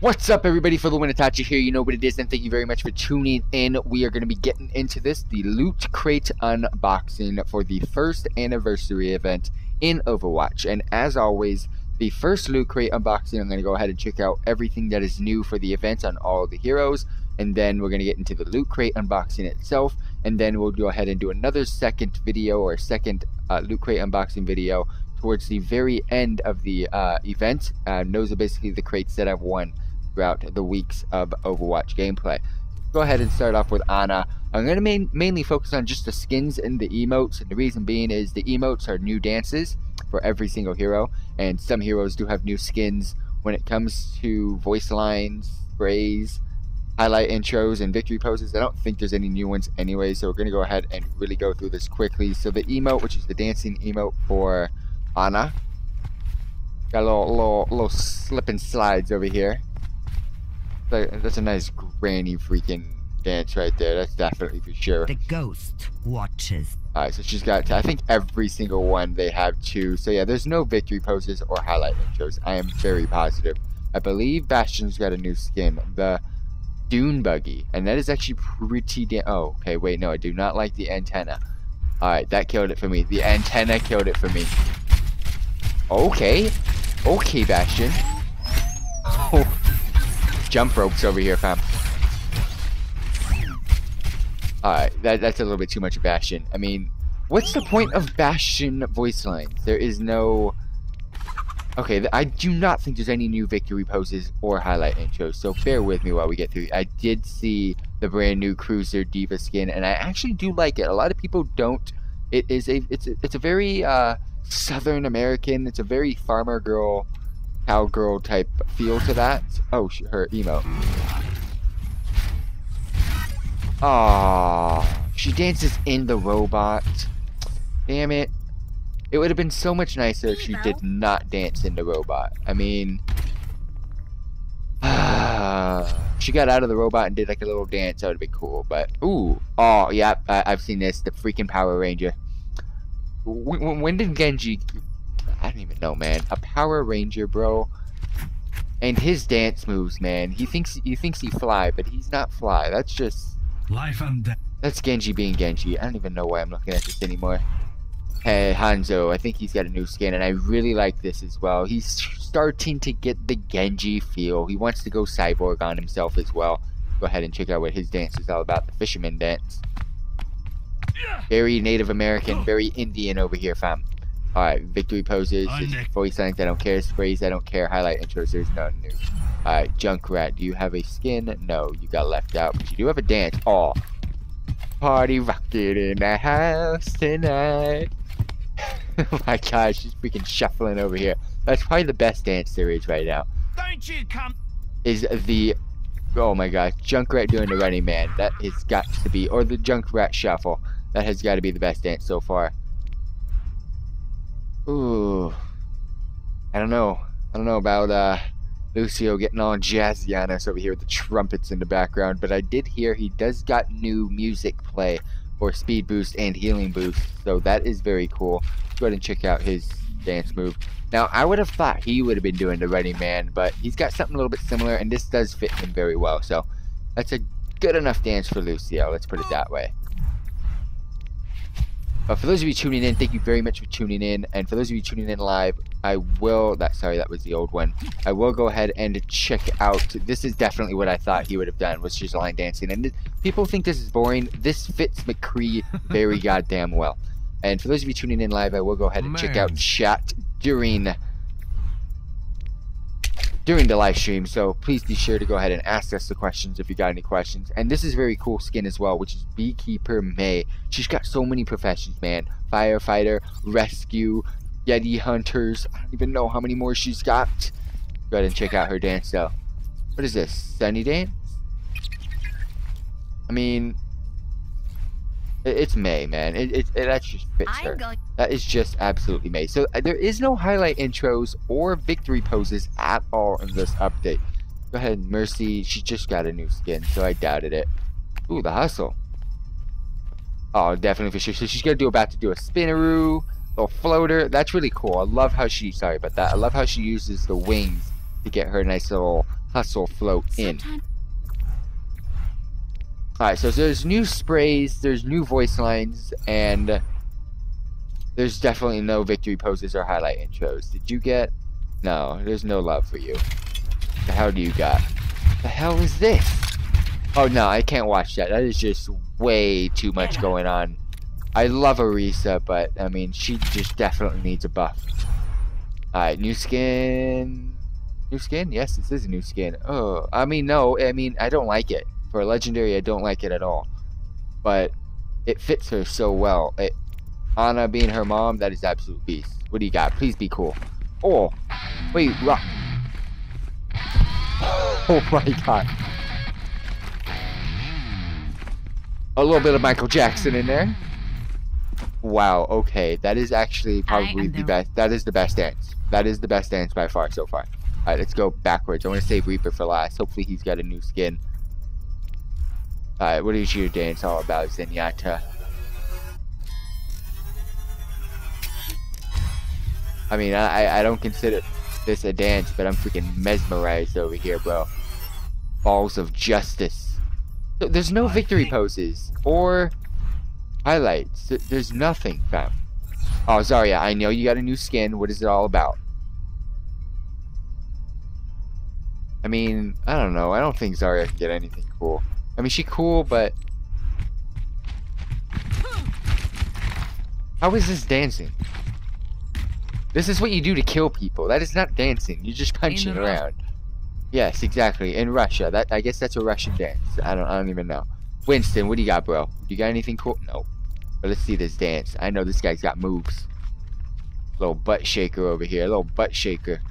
What's up, everybody? For the Win Itachi here, you know what it is, and thank you very much for tuning in. We are going to be getting into this, the Loot Crate unboxing for the first anniversary event in Overwatch. And as always, the first Loot Crate unboxing, I'm going to go ahead and check out everything that is new for the event on all the heroes, and then we're going to get into the Loot Crate unboxing itself, and then we'll go ahead and do another second video or second uh, Loot Crate unboxing video towards the very end of the uh, event. Uh, those are basically the crates that I've won throughout the weeks of Overwatch gameplay. Go ahead and start off with Ana. I'm going to main, mainly focus on just the skins and the emotes, and the reason being is the emotes are new dances for every single hero, and some heroes do have new skins when it comes to voice lines, sprays, highlight intros, and victory poses. I don't think there's any new ones anyway, so we're going to go ahead and really go through this quickly. So the emote, which is the dancing emote for Ana, got a little, little, little slip and slides over here that's a nice granny freaking dance right there. That's definitely for sure. The ghost watches. Alright, so she's got, I think every single one they have two. So yeah, there's no victory poses or highlight intros. I am very positive. I believe Bastion's got a new skin. The Dune Buggy. And that is actually pretty damn... Oh, okay, wait, no, I do not like the antenna. Alright, that killed it for me. The antenna killed it for me. Okay. Okay, Bastion. Jump ropes over here, fam. Alright, that, that's a little bit too much of Bastion. I mean, what's the point of Bastion voice lines? There is no... Okay, I do not think there's any new victory poses or highlight intros, so bear with me while we get through. I did see the brand new Cruiser D.Va skin, and I actually do like it. A lot of people don't. It is a it's a, it's a very uh, Southern American. It's a very farmer girl cowgirl type feel to that. Oh, her emo. Ah, she dances in the robot. Damn it. It would have been so much nicer if she did not dance in the robot. I mean, she got out of the robot and did like a little dance. That would been cool. But ooh, oh yeah, I, have seen this. The freaking Power Ranger. When, when did Genji I don't even know, man. A Power Ranger, bro. And his dance moves, man. He thinks he thinks he fly, but he's not fly. That's just life and death. That's Genji being Genji. I don't even know why I'm looking at this anymore. Hey, Hanzo, I think he's got a new skin, and I really like this as well. He's starting to get the Genji feel. He wants to go cyborg on himself as well. Go ahead and check out what his dance is all about. The fisherman dance. Very Native American, very Indian over here, fam. Alright, victory poses, voice lines, I don't care, sprays, I don't care, highlight intros, there's none new. Alright, Junkrat, do you have a skin? No, you got left out, but you do have a dance. Oh. Party rocket in the house tonight. oh my gosh, she's freaking shuffling over here. That's probably the best dance there is right now. Don't you come is the oh my gosh, Junkrat doing the running man. That has got to be or the Junkrat shuffle. That has got to be the best dance so far. Ooh. I don't know. I don't know about uh, Lucio getting all jazzy on us over here with the trumpets in the background, but I did hear he does got new music play for speed boost and healing boost, so that is very cool. Go ahead and check out his dance move. Now, I would have thought he would have been doing the Running Man, but he's got something a little bit similar, and this does fit him very well, so that's a good enough dance for Lucio, let's put it that way. But for those of you tuning in, thank you very much for tuning in. And for those of you tuning in live, I will, that sorry, that was the old one. I will go ahead and check out, this is definitely what I thought he would have done, was just line dancing. And people think this is boring. This fits McCree very goddamn well. And for those of you tuning in live, I will go ahead and Man. check out chat during during the live stream. So please be sure to go ahead and ask us the questions if you got any questions. And this is very cool skin as well, which is Beekeeper Mei. She's got so many professions, man. Firefighter, rescue, Yeti hunters. I don't even know how many more she's got. Go ahead and check out her dance though. What is this? Sunny dance? I mean, it's Mei, man. It, it, it that just fits her. That is just absolutely Mei. So uh, there is no highlight intros or victory poses at all in this update. Go ahead, Mercy. She just got a new skin, so I doubted it. Ooh, the hustle. Oh, definitely for sure. So she's gonna do about to do a spinneroo, little floater. That's really cool. I love how she. Sorry about that. I love how she uses the wings to get her nice little hustle float in. Sometimes Alright, so there's new sprays, there's new voice lines, and there's definitely no victory poses or highlight intros. Did you get? No, there's no love for you. The hell do you got? The hell is this? Oh no, I can't watch that. That is just way too much going on. I love Orisa, but I mean, she just definitely needs a buff. Alright, new skin. New skin? Yes, this is a new skin. Oh, I mean, no, I mean, I don't like it. For a legendary, I don't like it at all. But it fits her so well. It, Ana being her mom, that is absolute beast. What do you got? Please be cool. Oh, wait, ro- Oh my god. A little bit of Michael Jackson in there. Wow, okay. That is actually probably the the- best. That is the best dance. That is the best dance by far so far. Alright, let's go backwards. I want to save Reaper for last. Hopefully he's got a new skin. Alright, what is your dance all about, Zenyatta? I mean, I, I- I don't consider this a dance, but I'm freaking mesmerized over here, bro. Balls of justice. There's no victory poses or highlights. There's nothing, fam. Oh, Zarya, I know you got a new skin. What is it all about? I mean, I don't know. I don't think Zarya can get anything cool. I mean, she cool, but how is this dancing? This is what you do to kill people. That is not dancing. You're just punching around. Yes, exactly. In Russia, that I guess that's a Russian dance. I don't. I don't even know. Winston, what do you got, bro? You got anything cool? No. But let's see this dance. I know this guy's got moves. Little butt shaker over here. Little butt shaker.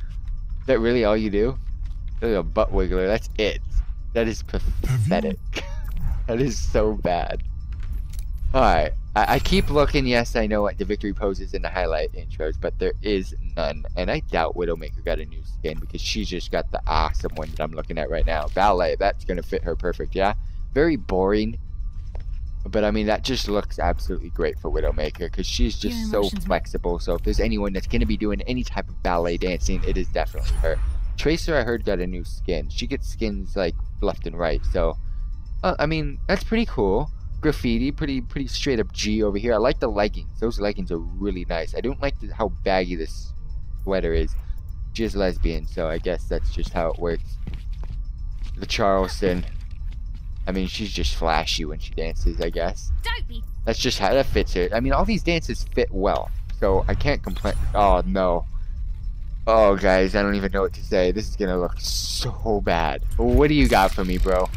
Is that really all you do? Little butt wiggler. That's it. That is pathetic. That is so bad. Alright. I, I keep looking. Yes, I know what the victory poses in the highlight intros, but there is none. And I doubt Widowmaker got a new skin because she's just got the awesome one that I'm looking at right now. Ballet. That's going to fit her perfect. Yeah? Very boring. But I mean, that just looks absolutely great for Widowmaker because she's just so flexible. So if there's anyone that's going to be doing any type of ballet dancing, it is definitely her. Tracer, I heard, got a new skin. She gets skins like left and right. So, uh, I mean, that's pretty cool. Graffiti, pretty pretty straight up G over here. I like the leggings. Those leggings are really nice. I don't like the, how baggy this sweater is. She's lesbian, so I guess that's just how it works. The Charleston. I mean, she's just flashy when she dances, I guess. don't be That's just how that fits her. I mean, all these dances fit well, so I can't complain. Oh no. Oh guys, I don't even know what to say. This is gonna look so bad. What do you got for me, bro?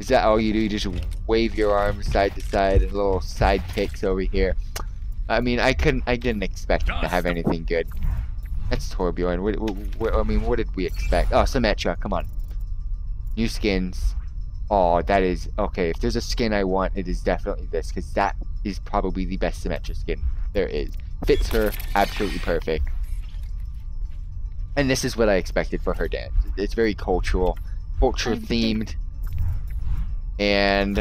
Is that all you do? You just wave your arms side to side and little side kicks over here. I mean, I couldn't. I didn't expect him to have anything good. That's Torbjorn. What, what, what, I mean, what did we expect? Oh, Symmetra, come on. New skins. Oh, that is okay. If there's a skin I want, it is definitely this because that is probably the best Symmetra skin there is. Fits her absolutely perfect. And this is what I expected for her dance. It's very cultural, culture themed, and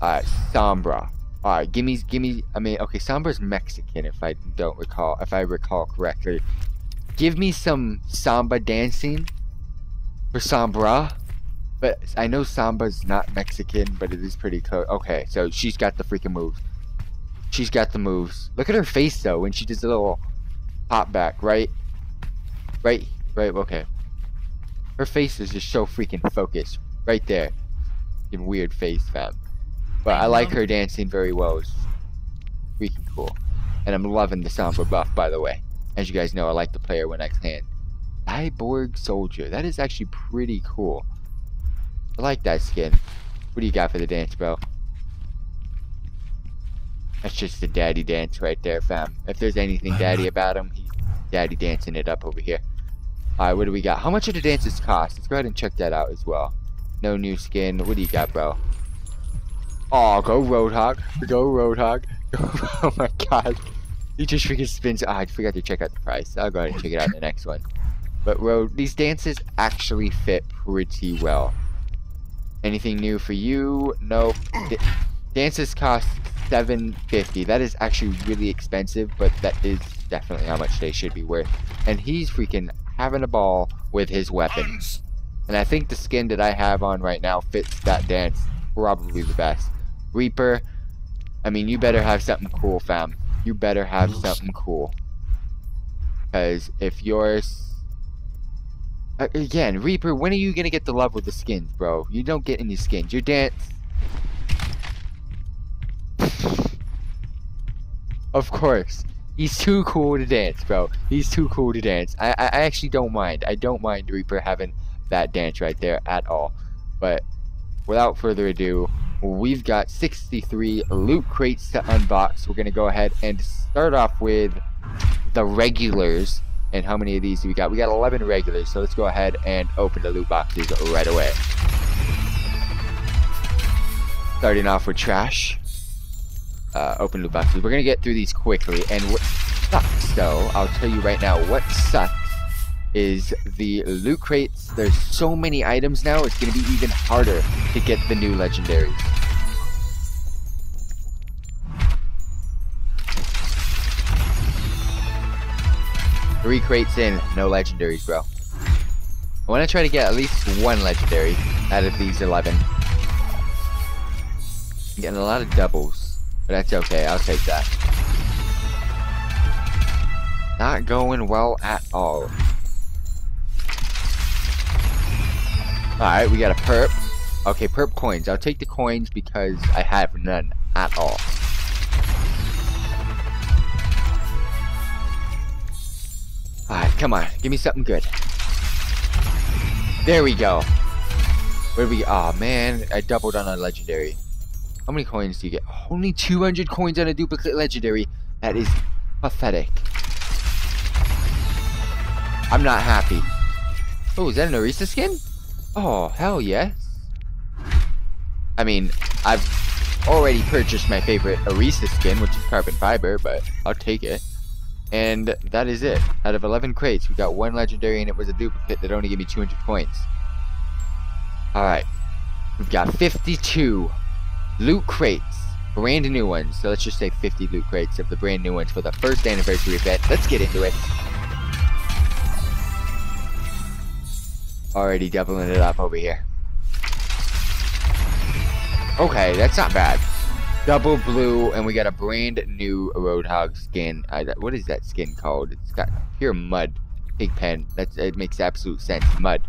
uh, Sombra. All right, give me, give me. I mean, okay, Sombra's Mexican, if I don't recall, if I recall correctly. Give me some samba dancing for Sombra. But I know Samba's not Mexican, but it is pretty close. Okay, so she's got the freaking moves. She's got the moves. Look at her face though when she does a little pop back, right? Right, right, okay. Her face is just so freaking focused. Right there. Freaking weird face, fam. But I like her dancing very well. It's freaking cool. And I'm loving the Sombra buff, by the way. As you guys know, I like to play her when I can. Cyborg Soldier. That is actually pretty cool. I like that skin. What do you got for the dance, bro? That's just the daddy dance right there, fam. If there's anything daddy about him, he's daddy dancing it up over here. Alright, what do we got? How much do the dances cost? Let's go ahead and check that out as well. No new skin. What do you got, bro? Oh, go Roadhog. Go Roadhog. oh my god. He just freaking spins. Ah, I forgot to check out the price. I'll go ahead and check it out in the next one. But Road, these dances actually fit pretty well. Anything new for you? Nope. Dances cost 750. That is actually really expensive, but that is definitely how much they should be worth. And he's freaking having a ball with his weapon. And I think the skin that I have on right now fits that dance probably the best. Reaper, I mean, you better have something cool, fam. You better have something cool. Because if yours. Uh, again, Reaper, when are you gonna get the love with the skins, bro? You don't get any skins. Your dance. of course. He's too cool to dance, bro. He's too cool to dance. I, I I actually don't mind. I don't mind Reaper having that dance right there at all. But without further ado, we've got 63 loot crates to unbox. We're going to go ahead and start off with the regulars. And how many of these do we got? We got 11 regulars. So let's go ahead and open the loot boxes right away. Starting off with trash. Uh, open loot boxes. We're going to get through these quickly. And what sucks, though, I'll tell you right now, what sucks is the loot crates. There's so many items now, it's going to be even harder to get the new legendaries. Three crates in, no legendaries, bro. I want to try to get at least one legendary out of these 11. getting a lot of doubles, but that's okay. I'll take that. Not going well at all. Alright, we got a perp. Okay, perp coins. I'll take the coins because I have none at all. Alright, come on. Give me something good. There we go. Where we... Oh, man. I doubled on a legendary. How many coins do you get? Only 200 coins on a duplicate legendary. That is pathetic. I'm not happy. Oh, is that an Orisa skin? Oh, hell yes. I mean, I've already purchased my favorite Orisa skin, which is carbon fiber, but I'll take it. And that is it. Out of 11 crates, we got one legendary and it was a duplicate that only gave me 200 points. Alright. We've got 52 loot crates. Brand new ones. So let's just say 50 loot crates of the brand new ones for the first anniversary event. Let's get into it. Already doubling it up over here. Okay, that's not bad. Double blue, and we got a brand new Roadhog skin. Uh, what is that skin called? It's got pure mud. Pig pen. That's it makes absolute sense. Mud.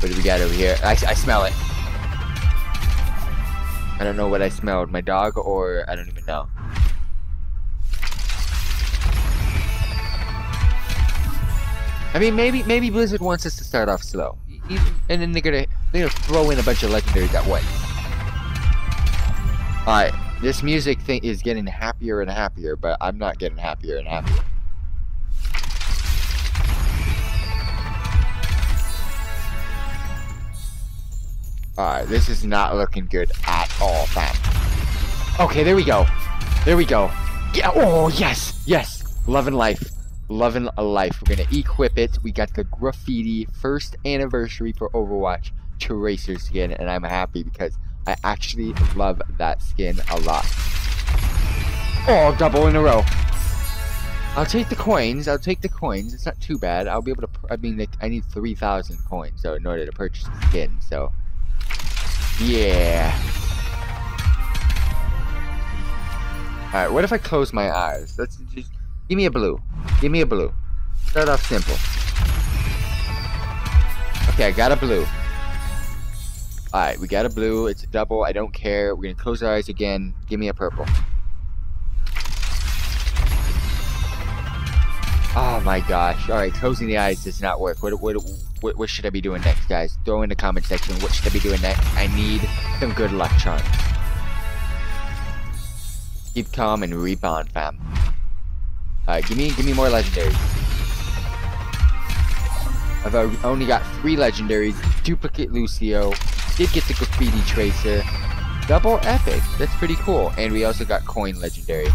What do we got over here? I, I smell it. I don't know what I smelled. My dog, or I don't even know. I mean, maybe maybe Blizzard wants us to start off slow, E- and then they're gonna they're gonna throw in a bunch of legendaries that way. All right, this music thing is getting happier and happier, but I'm not getting happier and happier. All right, this is not looking good at all, fam. Okay, there we go. There we go. Yeah. Oh yes, yes. Love and life. Love a life. We're gonna equip it. We got the graffiti first anniversary for Overwatch Tracer skin, and I'm happy because I actually love that skin a lot. Oh, double in a row. I'll take the coins. I'll take the coins. It's not too bad. I'll be able to. I mean, like, I need 3,000 coins so in order to purchase the skin. So, yeah. All right. What if I close my eyes? Let's give me a blue. Give me a blue. Start off simple. Okay, I got a blue. Alright, we got a blue. It's a double. I don't care. We're going to close our eyes again. Give me a purple. Oh my gosh. Alright, closing the eyes does not work. What, what, what, what should I be doing next, guys? Throw in the comment section. What should I be doing next? I need some good luck charms. Keep calm and rebound, fam. Alright, give me, give me more legendaries. I've only got three legendaries. Duplicate Lucio. Did get the graffiti tracer. Double epic. That's pretty cool. And we also got coin legendary.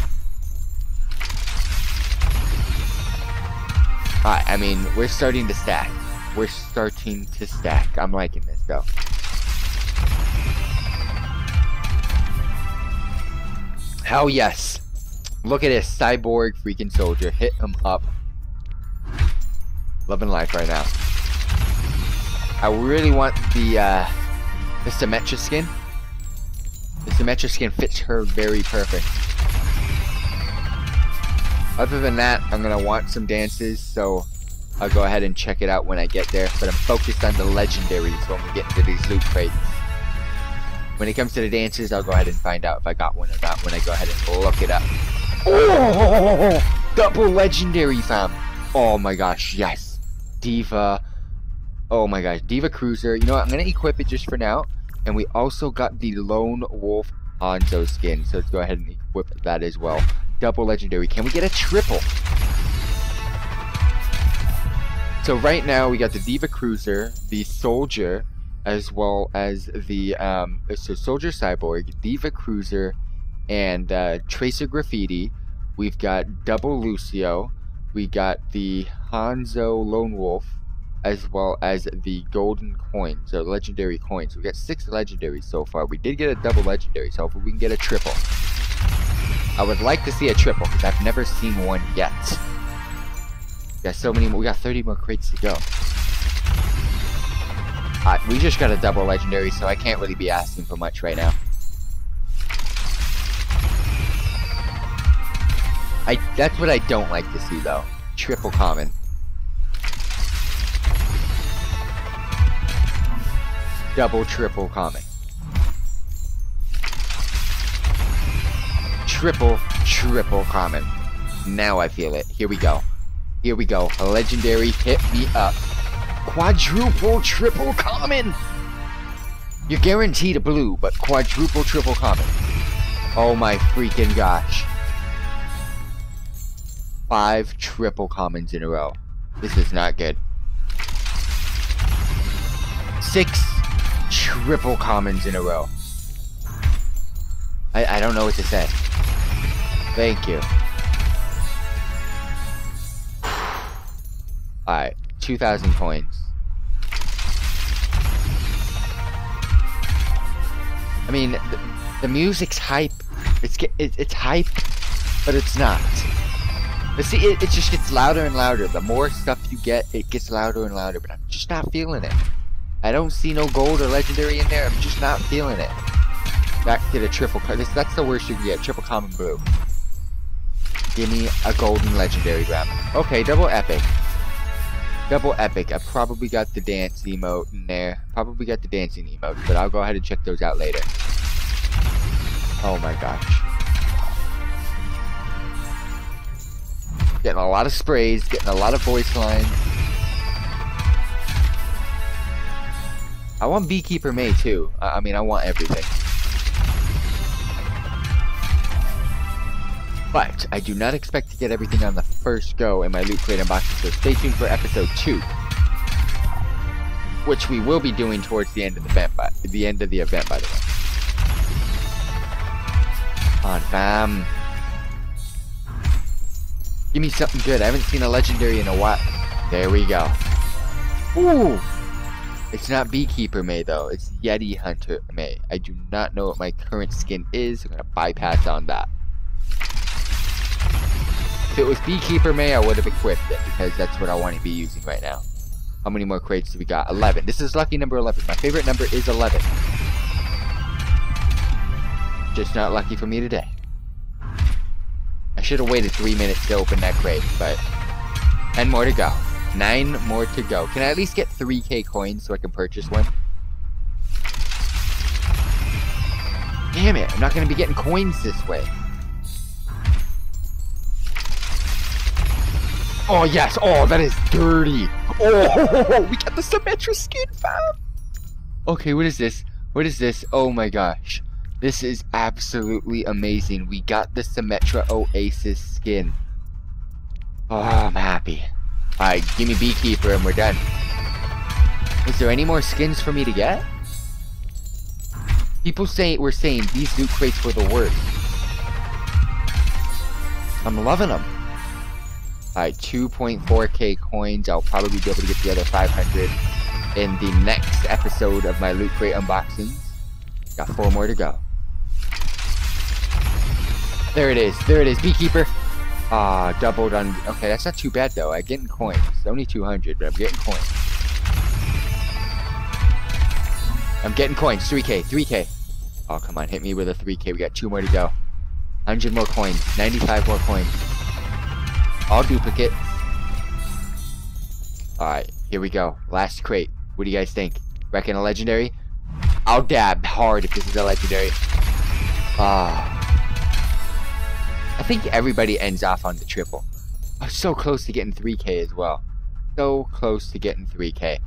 Alright, I mean, we're starting to stack. We're starting to stack. I'm liking this though. Hell yes. Look at this cyborg freaking soldier. Hit him up. Loving life right now. I really want the uh, the Symmetra skin. The Symmetra skin fits her very perfect. Other than that, I'm gonna want some dances, so I'll go ahead and check it out when I get there. But I'm focused on the legendaries when we get into these loot crates. When it comes to the dances, I'll go ahead and find out if I got one or not when I go ahead and look it up. Oh, double legendary fam. Oh my gosh, yes. D.Va. Oh my gosh, D.Va Cruiser. You know what? I'm gonna equip it just for now. And we also got the Lone Wolf Hanzo skin. So let's go ahead and equip that as well. Double legendary. Can we get a triple? So right now we got the D.Va Cruiser, the Soldier, as well as the um, so Soldier Cyborg, D.Va Cruiser, and uh, Tracer Graffiti. We've got Double Lucio. We got the Hanzo Lone Wolf, as well as the Golden Coins, so Legendary Coins. We've got six legendaries so far. We did get a double legendary, so hopefully we can get a triple. I would like to see a triple because I've never seen one yet. We got so many. We got 30 more crates to go. Uh, we just got a double legendary, so I can't really be asking for much right now. I that's what I don't like to see though. Triple common. Double triple common. Triple triple common. Now I feel it. Here we go. Here we go. A legendary hit me up. Quadruple triple common. You're guaranteed a blue, but quadruple triple common. Oh my freaking gosh. Five triple commons in a row. This is not good. Six triple commons in a row. I, I don't know what to say. Thank you. Alright, 2,000 coins. I mean, the, the music's hype. It's it, it's hype, but it's not. But see, it, it just gets louder and louder. The more stuff you get, it gets louder and louder. But I'm just not feeling it. I don't see no gold or legendary in there. I'm just not feeling it. Back to the triple. This, that's the worst you can get. Triple common blue. Give me a golden legendary grab. Okay, double epic. Double epic. I probably got the dance emote in there. Probably got the dancing emote, but I'll go ahead and check those out later. Oh my gosh. Getting a lot of sprays, getting a lot of voice lines. I want Beekeeper Mei too. I, I mean, I want everything. But I do not expect to get everything on the first go in my Loot Crate unboxing, so stay tuned for episode 2. Which we will be doing towards the end of the event, by, the end of the event, by the way. On fam. Give me something good. I haven't seen a legendary in a while. There we go. Ooh! It's not Beekeeper Mei though. It's Yeti Hunter Mei. I do not know what my current skin is. I'm gonna bypass on that. If it was Beekeeper Mei, I would have equipped it because that's what I want to be using right now. How many more crates do we got? 11. This is lucky number 11. My favorite number is 11. Just not lucky for me today. Should have waited 3 minutes to open that crate, but 10 more to go. 9 more to go. Can I at least get 3k coins so I can purchase one? Damn it, I'm not going to be getting coins this way. Oh, yes. Oh, that is dirty. Oh, we got the Symmetra skin, fam. Okay, what is this? What is this? Oh my gosh. This is absolutely amazing. We got the Symmetra Oasis skin. Oh, I'm happy. Alright, give me Beekeeper and we're done. Is there any more skins for me to get? People say were saying these loot crates were the worst. I'm loving them. Alright, 2.4k coins. I'll probably be able to get the other 500 in the next episode of my Loot Crate unboxings. Got four more to go. There it is. There it is. Beekeeper. Ah, doubled on. Okay, that's not too bad though. I'm getting coins. Only 200, but I'm getting coins. I'm getting coins. 3k, 3k. Oh, come on, hit me with a 3k. We got two more to go. 100 more coins. 95 more coins. All duplicate. Alright, here we go. Last crate. What do you guys think? Reckon a legendary? I'll dab hard if this is a legendary. Ah. I think everybody ends off on the triple. I'm so close to getting 3k as well. So close to getting 3k.